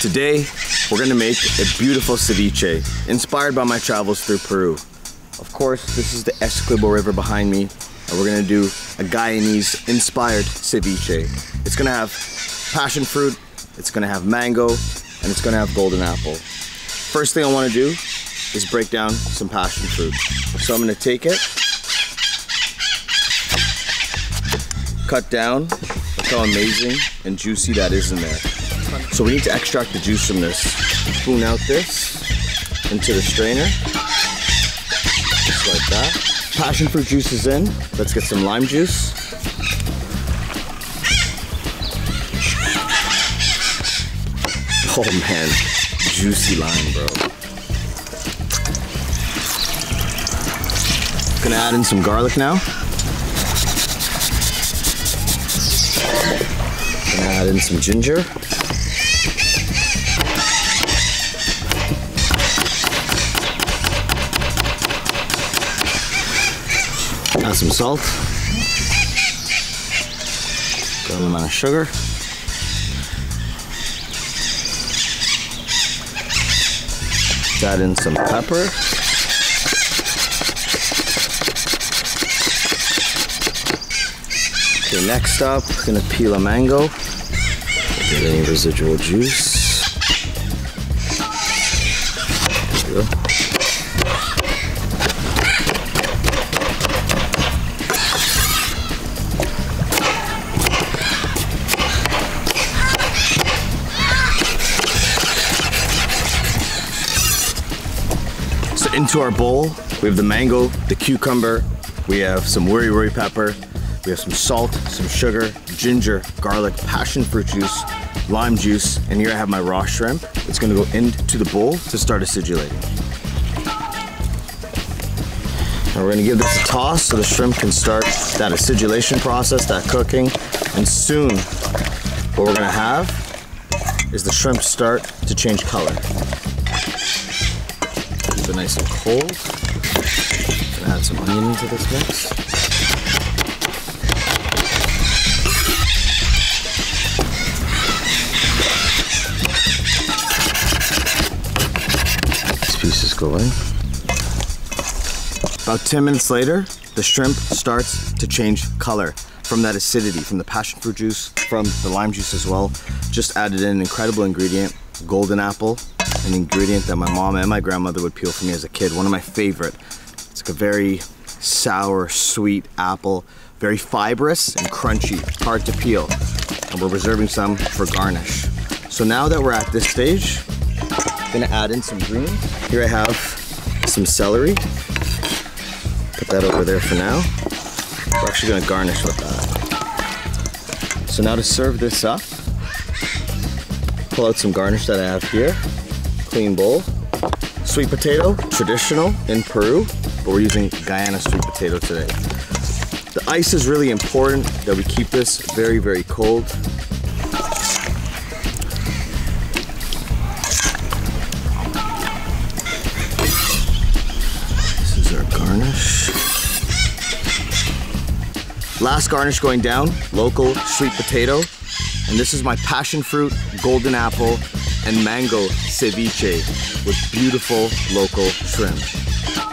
Today, we're gonna make a beautiful ceviche, inspired by my travels through Peru. Of course, this is the Essequibo River behind me, and we're gonna do a Guyanese inspired ceviche. It's gonna have passion fruit, it's gonna have mango, and it's gonna have golden apple. First thing I wanna do is break down some passion fruit. So I'm gonna take it, cut down, how amazing and juicy that is in there. So we need to extract the juice from this. Spoon out this into the strainer, just like that. Passion fruit juice is in. Let's get some lime juice. Oh man, juicy lime, bro. Gonna add in some garlic now. Add in some ginger. Add some salt. Got amount of sugar. Add in some pepper. Okay, next up, gonna peel a mango. Get any residual juice. There we go. So into our bowl, we have the mango, the cucumber, we have some wiri wiri pepper, we have some salt, some sugar, ginger, garlic, passion fruit juice, lime juice, and here I have my raw shrimp. It's gonna go into the bowl to start acidulating. Now we're gonna give this a toss so the shrimp can start that acidulation process, that cooking, and soon what we're gonna have is the shrimp start to change color. Keep it nice and cold. Gonna add some onion into this mix. This piece is going. About 10 minutes later, the shrimp starts to change color from that acidity, from the passion fruit juice, from the lime juice as well. Just added in an incredible ingredient, golden apple, an ingredient that my mom and my grandmother would peel for me as a kid, one of my favorite. It's like a very sour, sweet apple, very fibrous and crunchy, hard to peel. And we're reserving some for garnish. So now that we're at this stage, gonna add in some greens. Here I have some celery. Put that over there for now. We're actually gonna garnish with that. So now to serve this up, pull out some garnish that I have here. Clean bowl. Sweet potato, traditional in Peru, but we're using Guyana sweet potato today. The ice is really important that we keep this very, very cold. Last garnish going down, local sweet potato. And this is my passion fruit, golden apple, and mango ceviche with beautiful local shrimp.